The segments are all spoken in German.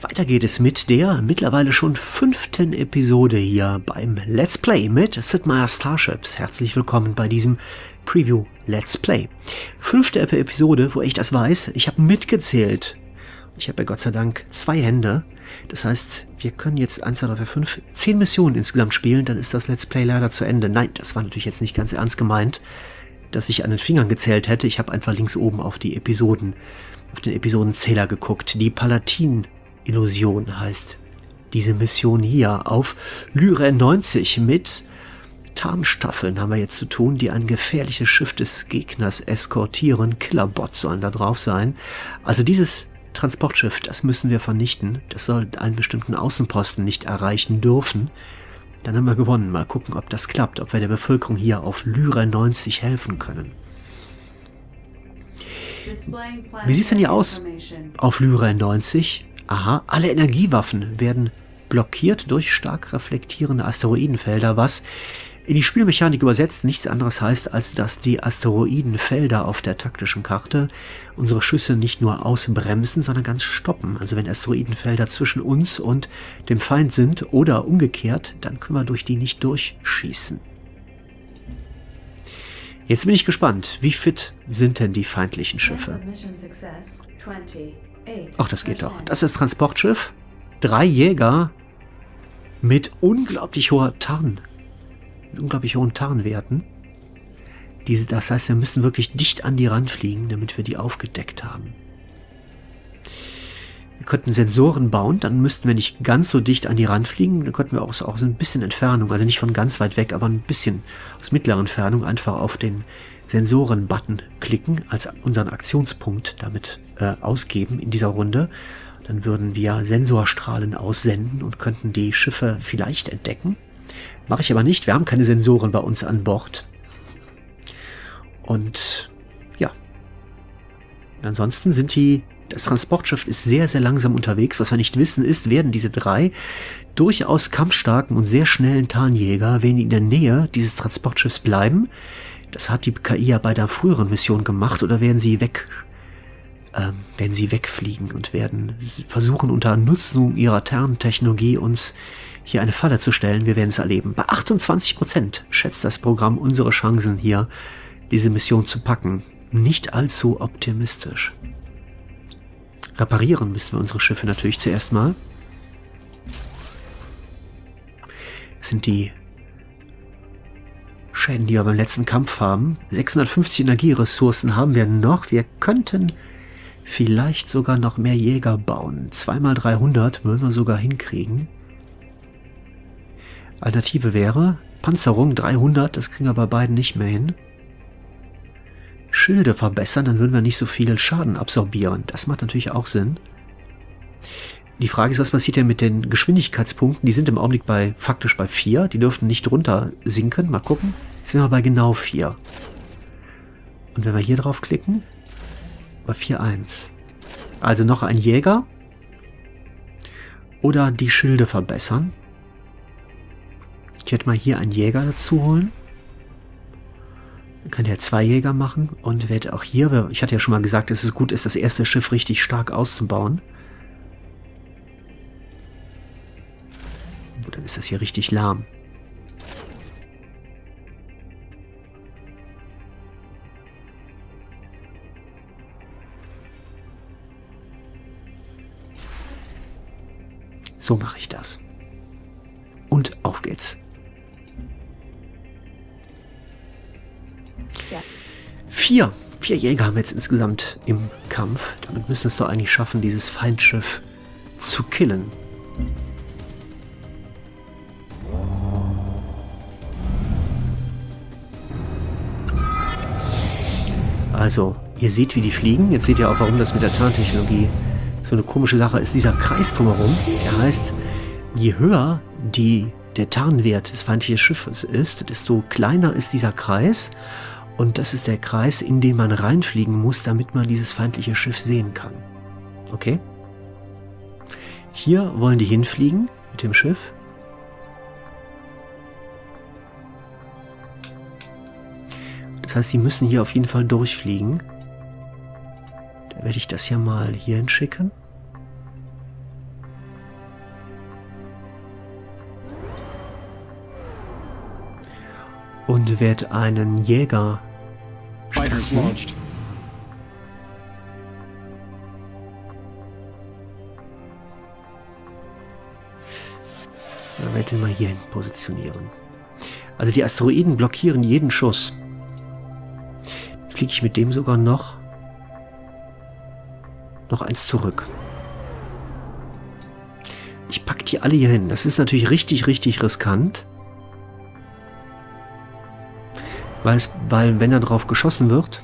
Weiter geht es mit der mittlerweile schon fünften Episode hier beim Let's Play mit Sid Meier's Starships. Herzlich willkommen bei diesem Preview Let's Play. Fünfte Episode, wo ich das weiß. Ich habe mitgezählt. Ich habe ja Gott sei Dank zwei Hände. Das heißt, wir können jetzt 1, 2, 3, 4, 5, 10 Missionen insgesamt spielen. Dann ist das Let's Play leider zu Ende. Nein, das war natürlich jetzt nicht ganz ernst gemeint, dass ich an den Fingern gezählt hätte. Ich habe einfach links oben auf die Episoden, auf den Episodenzähler geguckt. Die Palatin Illusion heißt diese Mission hier auf Lyra 90 mit Tarnstaffeln haben wir jetzt zu tun, die ein gefährliches Schiff des Gegners eskortieren. Killerbots sollen da drauf sein. Also dieses Transportschiff, das müssen wir vernichten. Das soll einen bestimmten Außenposten nicht erreichen dürfen. Dann haben wir gewonnen. Mal gucken, ob das klappt, ob wir der Bevölkerung hier auf Lyra 90 helfen können. Wie sieht's denn hier aus auf Lyra 90? Aha, alle Energiewaffen werden blockiert durch stark reflektierende Asteroidenfelder, was in die Spielmechanik übersetzt nichts anderes heißt, als dass die Asteroidenfelder auf der taktischen Karte unsere Schüsse nicht nur ausbremsen, sondern ganz stoppen. Also wenn Asteroidenfelder zwischen uns und dem Feind sind oder umgekehrt, dann können wir durch die nicht durchschießen. Jetzt bin ich gespannt, wie fit sind denn die feindlichen Schiffe? Ach, das geht doch. Das ist Transportschiff. Drei Jäger mit unglaublich hoher Tarn. Mit unglaublich hohen Tarnwerten. Diese, das heißt, wir müssen wirklich dicht an die Rand fliegen, damit wir die aufgedeckt haben. Wir könnten Sensoren bauen, dann müssten wir nicht ganz so dicht an die Rand fliegen. Dann könnten wir auch so, auch so ein bisschen Entfernung, also nicht von ganz weit weg, aber ein bisschen aus mittlerer Entfernung einfach auf den Sensoren-Button klicken, als unseren Aktionspunkt damit äh, ausgeben in dieser Runde. Dann würden wir Sensorstrahlen aussenden und könnten die Schiffe vielleicht entdecken. Mache ich aber nicht, wir haben keine Sensoren bei uns an Bord. Und ja. ansonsten sind die das Transportschiff ist sehr, sehr langsam unterwegs. Was wir nicht wissen ist, werden diese drei durchaus kampfstarken und sehr schnellen Tarnjäger, wenn die in der Nähe dieses Transportschiffs bleiben, das hat die KI ja bei der früheren Mission gemacht oder werden sie weg, ähm, werden sie wegfliegen und werden versuchen unter Nutzung ihrer Terntechnologie uns hier eine Falle zu stellen. Wir werden es erleben. Bei 28 Prozent schätzt das Programm unsere Chancen hier, diese Mission zu packen. Nicht allzu optimistisch. Reparieren müssen wir unsere Schiffe natürlich zuerst mal. Das sind die Schäden, die wir beim letzten Kampf haben. 650 Energieressourcen haben wir noch. Wir könnten vielleicht sogar noch mehr Jäger bauen. Zweimal 300 würden wir sogar hinkriegen. Alternative wäre Panzerung 300, das kriegen wir bei beiden nicht mehr hin. Schilde verbessern, dann würden wir nicht so viel Schaden absorbieren. Das macht natürlich auch Sinn. Die Frage ist, was passiert denn mit den Geschwindigkeitspunkten? Die sind im Augenblick bei faktisch bei 4. Die dürften nicht runter sinken. Mal gucken. Jetzt sind wir bei genau 4. Und wenn wir hier drauf klicken, bei 4.1. Also noch ein Jäger. Oder die Schilde verbessern. Ich werde mal hier einen Jäger dazu holen. Dann kann der zwei Jäger machen und werde auch hier, ich hatte ja schon mal gesagt, dass es gut ist, das erste Schiff richtig stark auszubauen. Ist das hier richtig lahm. So mache ich das. Und auf geht's. Ja. Vier. Vier Jäger haben wir jetzt insgesamt im Kampf. Damit müssen wir es doch eigentlich schaffen, dieses Feindschiff zu killen. Also, ihr seht, wie die fliegen. Jetzt seht ihr auch, warum das mit der Tarntechnologie so eine komische Sache ist. Dieser Kreis drumherum, der heißt, je höher die, der Tarnwert des feindlichen Schiffes ist, desto kleiner ist dieser Kreis. Und das ist der Kreis, in den man reinfliegen muss, damit man dieses feindliche Schiff sehen kann. Okay? Hier wollen die hinfliegen mit dem Schiff. Das heißt, die müssen hier auf jeden Fall durchfliegen. Da werde ich das ja mal hier hinschicken. Und werde einen Jäger starten. werde ihn mal hier hierhin positionieren. Also die Asteroiden blockieren jeden Schuss. Fliege ich mit dem sogar noch noch eins zurück. Ich packe die alle hier hin. Das ist natürlich richtig, richtig riskant. Weil, es, weil wenn da drauf geschossen wird,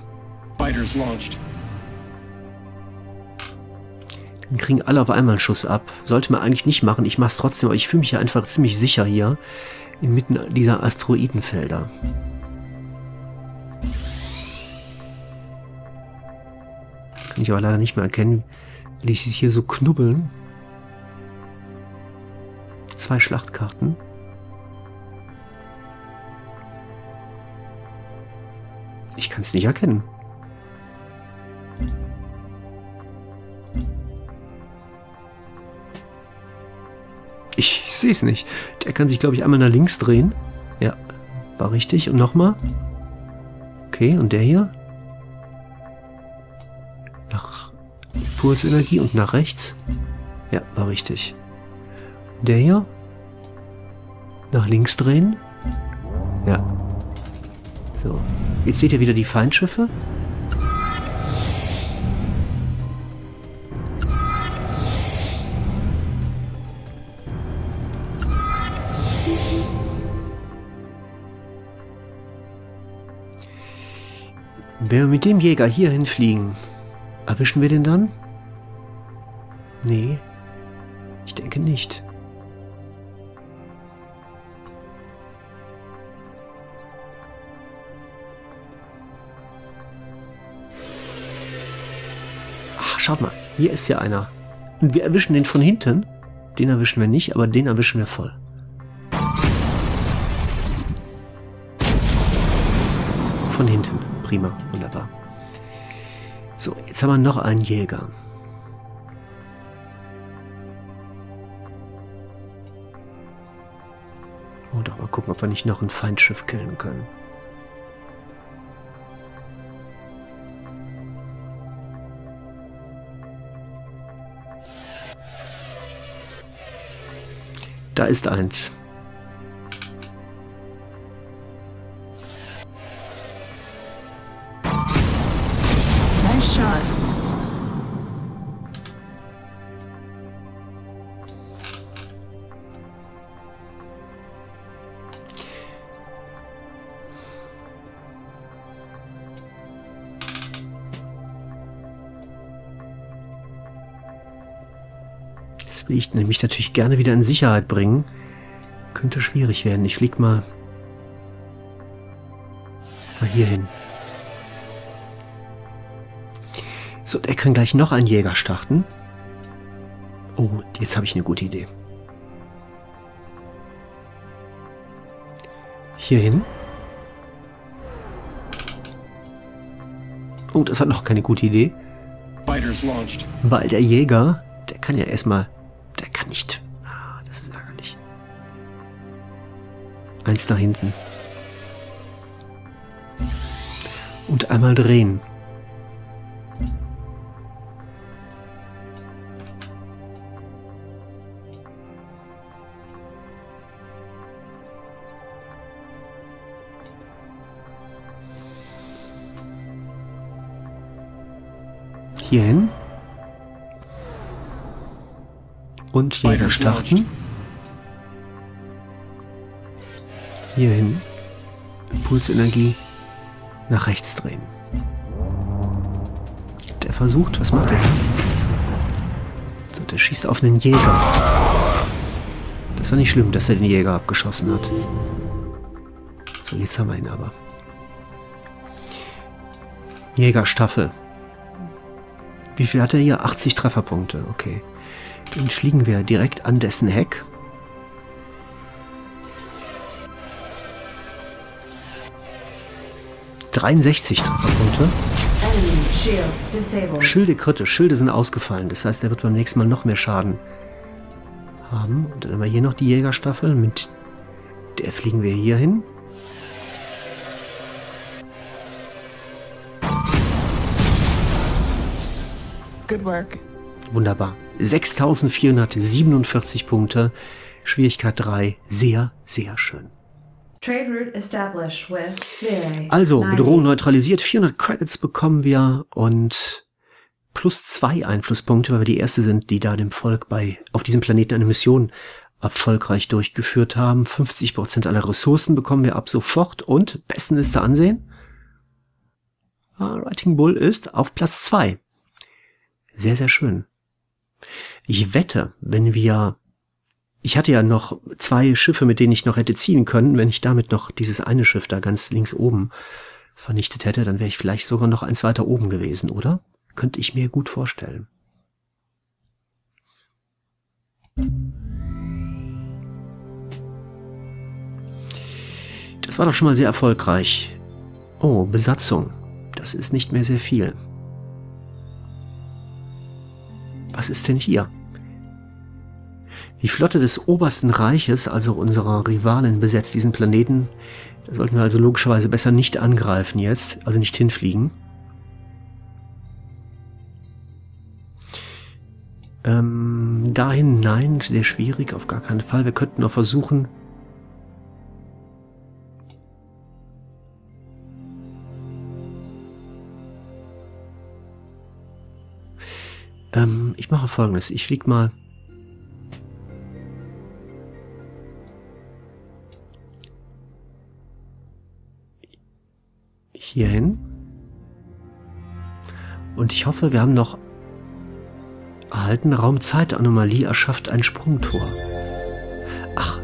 dann kriegen alle auf einmal einen Schuss ab. Sollte man eigentlich nicht machen. Ich mache es trotzdem, aber ich fühle mich ja einfach ziemlich sicher hier inmitten dieser Asteroidenfelder. Ich aber leider nicht mehr erkennen, weil ich sie hier so knubbeln. Zwei Schlachtkarten. Ich kann es nicht erkennen. Ich sehe es nicht. Der kann sich, glaube ich, einmal nach links drehen. Ja, war richtig. Und nochmal. Okay, und der hier? Nach Impulsenergie und nach rechts. Ja, war richtig. Der hier? Nach links drehen. Ja. So. Jetzt seht ihr wieder die Feindschiffe. Wenn wir mit dem Jäger hier hinfliegen, erwischen wir den dann? Nee, ich denke nicht. Ach, schaut mal, hier ist ja einer. Und wir erwischen den von hinten. Den erwischen wir nicht, aber den erwischen wir voll. Von hinten. Prima, wunderbar. So, jetzt haben wir noch einen Jäger. Oh, doch mal gucken, ob wir nicht noch ein Feindschiff killen können. Da ist eins. Nice shot. Jetzt will ich nämlich natürlich gerne wieder in Sicherheit bringen. Könnte schwierig werden. Ich flieg mal, mal hier hin. So, der kann gleich noch einen Jäger starten. Oh, jetzt habe ich eine gute Idee. Hier hin. Oh, das hat noch keine gute Idee. Weil der Jäger, der kann ja erstmal, der kann nicht. Ah, das ist ärgerlich. Eins nach hinten. Und einmal drehen. Hierhin. Und Jäger starten. launched. Hierhin. Impulsenergie nach rechts drehen. Der versucht, was macht er da? So, der schießt auf einen Jäger. Das war nicht schlimm, dass er den Jäger abgeschossen hat. So, jetzt haben wir ihn aber. Jägerstaffel. Wie viel hat er hier? 80 Trefferpunkte, okay. Dann fliegen wir direkt an dessen Heck. ...63 Trefferpunkte. Schilde kritisch. Schilde sind ausgefallen. Das heißt, er wird beim nächsten Mal noch mehr Schaden haben. Und dann haben wir hier noch die Jägerstaffel. Mit der fliegen wir hier hin. Good work. Wunderbar. 6447 Punkte. Schwierigkeit 3. Sehr, sehr schön. Trade route established with. Also, 90. Bedrohung neutralisiert. 400 Credits bekommen wir und plus zwei Einflusspunkte, weil wir die erste sind, die da dem Volk bei, auf diesem Planeten eine Mission erfolgreich durchgeführt haben. 50% aller Ressourcen bekommen wir ab sofort und besten Liste ansehen. Ah, Writing Bull ist auf Platz zwei. Sehr, sehr schön. Ich wette, wenn wir ich hatte ja noch zwei Schiffe, mit denen ich noch hätte ziehen können. Wenn ich damit noch dieses eine Schiff da ganz links oben vernichtet hätte, dann wäre ich vielleicht sogar noch eins weiter oben gewesen, oder? Könnte ich mir gut vorstellen. Das war doch schon mal sehr erfolgreich. Oh, Besatzung. Das ist nicht mehr sehr viel. Was ist denn hier? Die Flotte des Obersten Reiches, also unserer Rivalen, besetzt diesen Planeten. Da sollten wir also logischerweise besser nicht angreifen jetzt, also nicht hinfliegen. Ähm, dahin nein, sehr schwierig, auf gar keinen Fall. Wir könnten noch versuchen... Ich mache folgendes. Ich flieg mal... hierhin. Und ich hoffe, wir haben noch erhalten Raumzeitanomalie erschafft ein Sprungtor. Ach,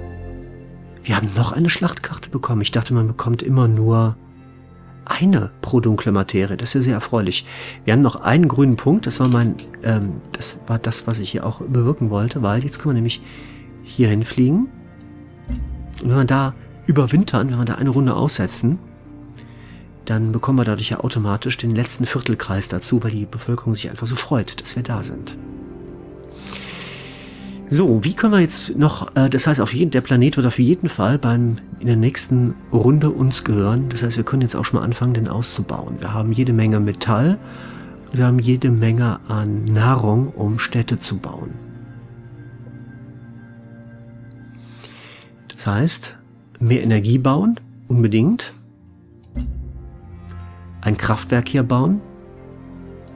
wir haben noch eine Schlachtkarte bekommen. Ich dachte, man bekommt immer nur eine pro dunkle Materie. Das ist ja sehr erfreulich. Wir haben noch einen grünen Punkt. Das war mein, ähm, das war das, was ich hier auch bewirken wollte, weil jetzt können wir nämlich hier hinfliegen. Und wenn wir da überwintern, wenn wir da eine Runde aussetzen, dann bekommen wir dadurch ja automatisch den letzten Viertelkreis dazu, weil die Bevölkerung sich einfach so freut, dass wir da sind. So, wie können wir jetzt noch, äh, das heißt, auf jeden, der Planet wird auf jeden Fall beim, in der nächsten Runde uns gehören. Das heißt, wir können jetzt auch schon mal anfangen, den auszubauen. Wir haben jede Menge Metall, wir haben jede Menge an Nahrung, um Städte zu bauen. Das heißt, mehr Energie bauen, unbedingt ein Kraftwerk hier bauen.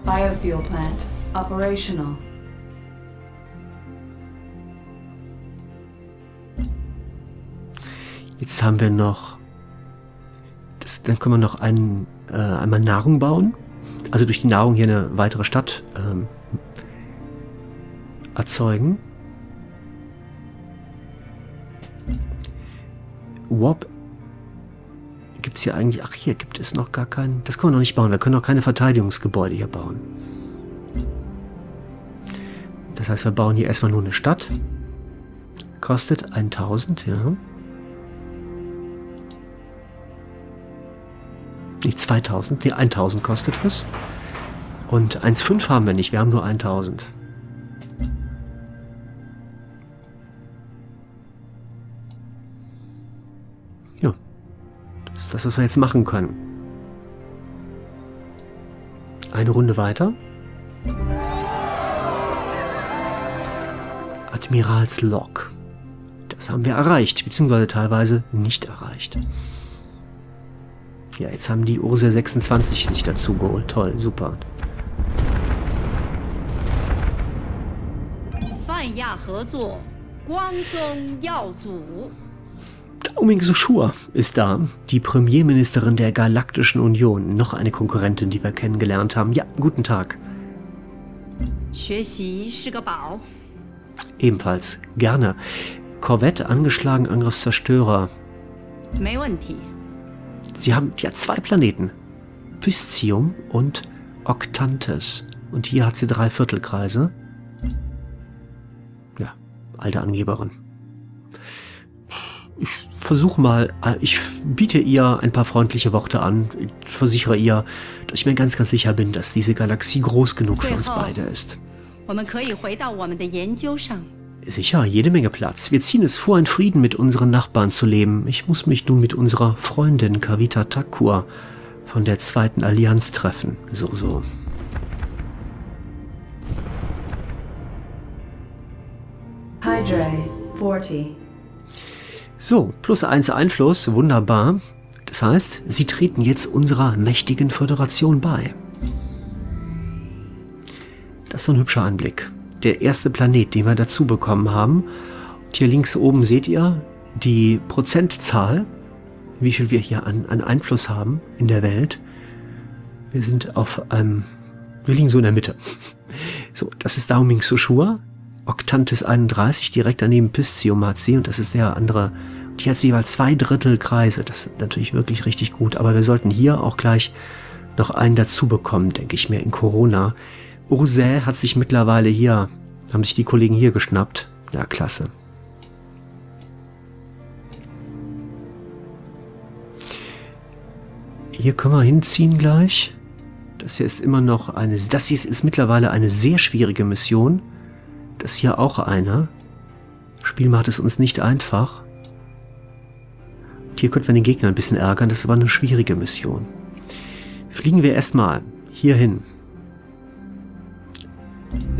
Biofuel plant operational. Jetzt haben wir noch, das, dann können wir noch ein, äh, einmal Nahrung bauen. Also durch die Nahrung hier eine weitere Stadt ähm, erzeugen. Warp gibt es hier eigentlich... Ach, hier gibt es noch gar keinen... Das können wir noch nicht bauen. Wir können noch keine Verteidigungsgebäude hier bauen. Das heißt, wir bauen hier erstmal nur eine Stadt. Kostet 1000, ja. Nicht 2000, nee, 1000 kostet es. Und 1,5 haben wir nicht, wir haben nur 1000. Ja, das ist das, was wir jetzt machen können. Eine Runde weiter. Admiralslog. Das haben wir erreicht, beziehungsweise teilweise nicht erreicht. Ja, jetzt haben die Ursa 26 sich dazu geholt. Toll, super. 泛亚合作，光宗耀祖。 Daoming Sushur ist da, die Premierministerin der Galaktischen Union. Noch eine Konkurrentin, die wir kennengelernt haben. Ja, guten Tag. 学习是个宝。 Ebenfalls, gerne. Korvette angeschlagen, Angriffszerstörer. 没问题。 Sie haben ja zwei Planeten. Piscium und Octantes. Und hier hat sie drei Viertelkreise. Ja, alte Angeberin. Ich versuche mal, äh, ich biete ihr ein paar freundliche Worte an. Ich versichere ihr, dass ich mir ganz, ganz sicher bin, dass diese Galaxie groß genug für uns beide ist. 我们可以回到我们的研究上。 Sicher, jede Menge Platz. Wir ziehen es vor, in Frieden mit unseren Nachbarn zu leben. Ich muss mich nun mit unserer Freundin Kavita Thakur von der zweiten Allianz treffen. So, so. Hydre, 40. So, plus eins Einfluss, wunderbar. Das heißt, sie treten jetzt unserer mächtigen Föderation bei. Das ist ein hübscher Anblick. Der erste Planet, den wir dazu bekommen haben. Und hier links oben seht ihr die Prozentzahl, wie viel wir hier an, an Einfluss haben in der Welt. Wir sind auf einem, wir liegen so in der Mitte. So, das ist Dauming Soshua, Octantis 31, direkt daneben Pisciomazi und das ist der andere. Und hier hat sie jeweils zwei Drittel Kreise. Das ist natürlich wirklich richtig gut. Aber wir sollten hier auch gleich noch einen dazu bekommen, denke ich mir, in Corona. Ursä hat sich mittlerweile hier, haben sich die Kollegen hier geschnappt. Ja, klasse. Hier können wir hinziehen gleich. Das hier ist immer noch eine, das hier ist mittlerweile eine sehr schwierige Mission. Das hier auch eine. Spiel macht es uns nicht einfach. Und hier könnten wir den Gegner ein bisschen ärgern, das ist aber eine schwierige Mission. Fliegen wir erstmal hier hin.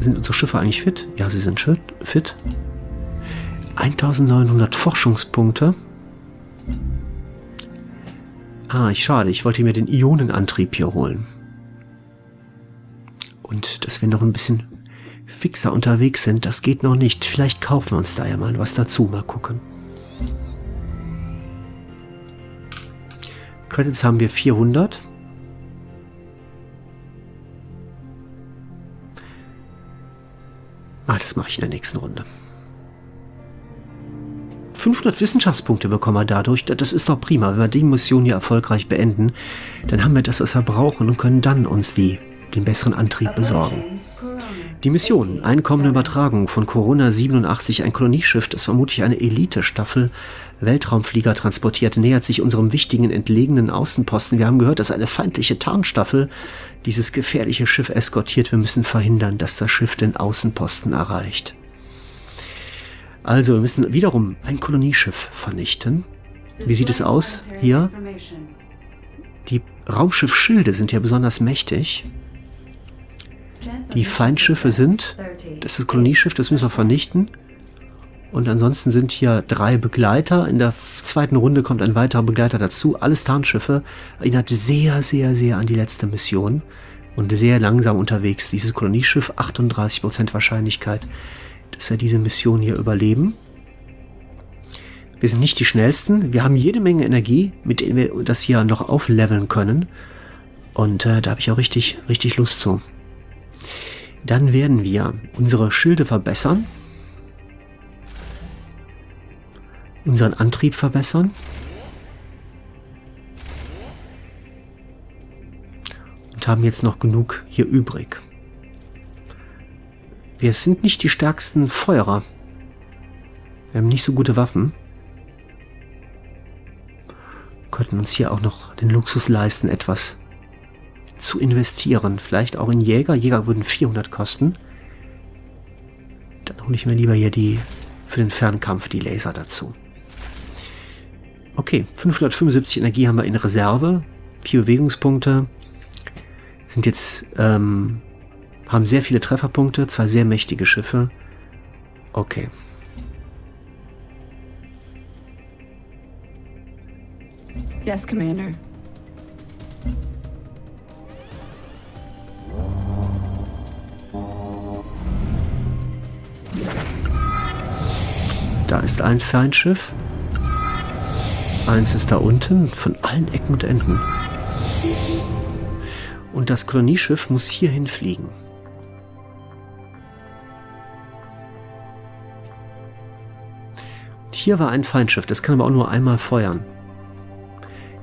Sind unsere Schiffe eigentlich fit? Ja, sie sind fit. 1900 Forschungspunkte. Ah, ich schade, ich wollte mir den Ionenantrieb hier holen. Und dass wir noch ein bisschen fixer unterwegs sind, das geht noch nicht. Vielleicht kaufen wir uns da ja mal was dazu, mal gucken. Credits haben wir 400. Ah, das mache ich in der nächsten Runde. 500 Wissenschaftspunkte bekommen wir dadurch. Das ist doch prima. Wenn wir die Mission hier erfolgreich beenden, dann haben wir das, was wir brauchen und können dann uns die, den besseren Antrieb besorgen. Die Mission, Einkommen Übertragung von Corona 87, ein Kolonieschiff, das vermutlich eine Elite-Staffel Weltraumflieger transportiert, nähert sich unserem wichtigen entlegenen Außenposten. Wir haben gehört, dass eine feindliche Tarnstaffel dieses gefährliche Schiff eskortiert. Wir müssen verhindern, dass das Schiff den Außenposten erreicht. Also, wir müssen wiederum ein Kolonieschiff vernichten. Wie sieht es aus hier? Die Raumschiffschilde sind ja besonders mächtig. Die Feindschiffe sind, das ist das Kolonieschiff, das müssen wir vernichten. Und ansonsten sind hier drei Begleiter. In der zweiten Runde kommt ein weiterer Begleiter dazu. Alles Tarnschiffe. Erinnert sehr, sehr, sehr an die letzte Mission. Und sehr langsam unterwegs. Dieses Kolonieschiff, 38% Wahrscheinlichkeit, dass wir diese Mission hier überleben. Wir sind nicht die schnellsten. Wir haben jede Menge Energie, mit der wir das hier noch aufleveln können. Und äh, da habe ich auch richtig, richtig Lust zu. Dann werden wir unsere Schilde verbessern. Unseren Antrieb verbessern. Und haben jetzt noch genug hier übrig. Wir sind nicht die stärksten Feuerer. Wir haben nicht so gute Waffen. Könnten uns hier auch noch den Luxus leisten, etwas zu investieren. Vielleicht auch in Jäger. Jäger würden 400 kosten. Dann hole ich mir lieber hier die für den Fernkampf die Laser dazu. Okay, 575 Energie haben wir in Reserve. Vier Bewegungspunkte. Sind jetzt, ähm, haben sehr viele Trefferpunkte, zwei sehr mächtige Schiffe. Okay. Yes, Commander. Da ist ein Feindschiff. Eins ist da unten, von allen Ecken und Enden. Und das Kolonieschiff muss hierhin fliegen. Und hier war ein Feindschiff, das kann aber auch nur einmal feuern.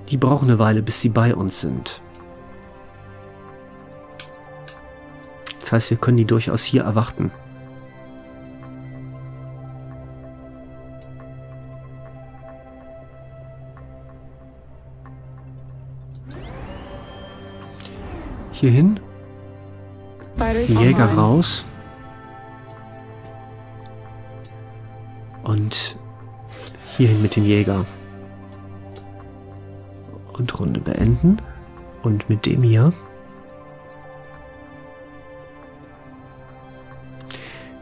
Die brauchen eine Weile, bis sie bei uns sind. Das heißt, wir können die durchaus hier erwarten. Hierhin. Die Jäger raus. Und hierhin mit dem Jäger. Und Runde beenden. Und mit dem hier.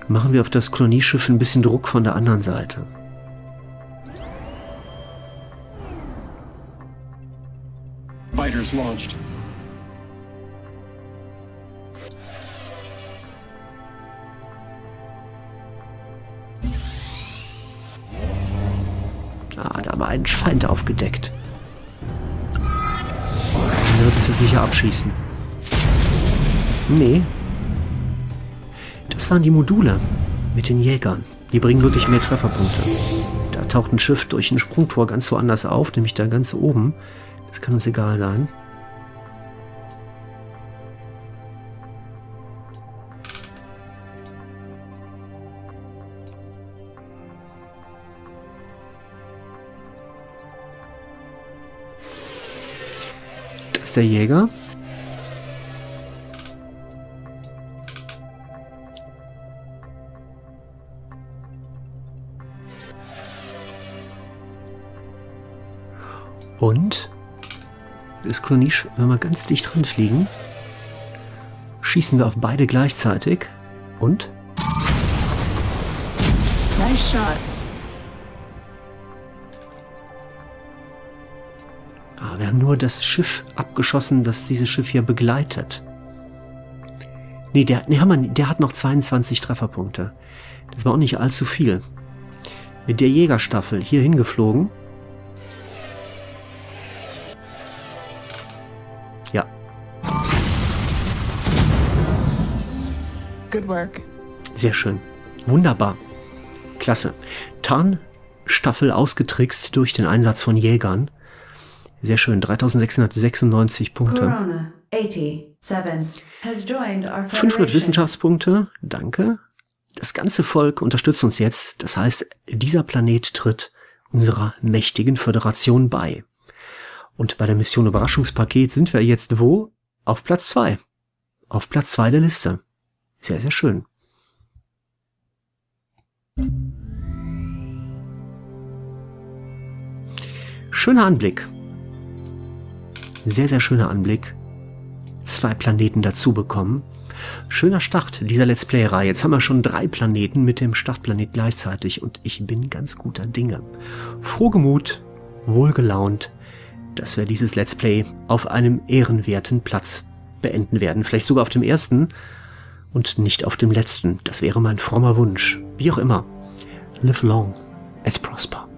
machen wir auf das Kolonieschiff ein bisschen Druck von der anderen Seite. Fighters launched. Ah, da war ein Feind aufgedeckt. Den wird sie sicher abschießen. Nee. Das waren die Module mit den Jägern. Die bringen wirklich mehr Trefferpunkte. Da taucht ein Schiff durch ein Sprungtor ganz woanders auf, nämlich da ganz oben. Das kann uns egal sein. Ist der Jäger. Und das Kolonie, wenn wir ganz dicht dran fliegen, schießen wir auf beide gleichzeitig und Nice shot. Nur das Schiff abgeschossen, das dieses Schiff hier begleitet. Nee, der, nee, nicht. der hat noch 22 Trefferpunkte. Das war auch nicht allzu viel. Mit der Jägerstaffel hier hingeflogen. Ja, Good work. Sehr schön. Wunderbar. Klasse. Tarnstaffel ausgetrickst durch den Einsatz von Jägern. Sehr schön. 3696 Punkte. Corona, 87, has joined our 500 federation. Wissenschaftspunkte. Danke. Das ganze Volk unterstützt uns jetzt. Das heißt, dieser Planet tritt unserer mächtigen Föderation bei. Und bei der Mission Überraschungspaket sind wir jetzt wo? Auf Platz 2. Auf Platz 2 der Liste. Sehr, sehr schön. Schöner Anblick. Sehr, sehr schöner Anblick. Zwei Planeten dazu bekommen. Schöner Start dieser Let's Play-Reihe. Jetzt haben wir schon drei Planeten mit dem Startplanet gleichzeitig und ich bin ganz guter Dinge. Frohgemut, wohlgelaunt, dass wir dieses Let's Play auf einem ehrenwerten Platz beenden werden. Vielleicht sogar auf dem ersten und nicht auf dem letzten. Das wäre mein frommer Wunsch. Wie auch immer. Live long and prosper.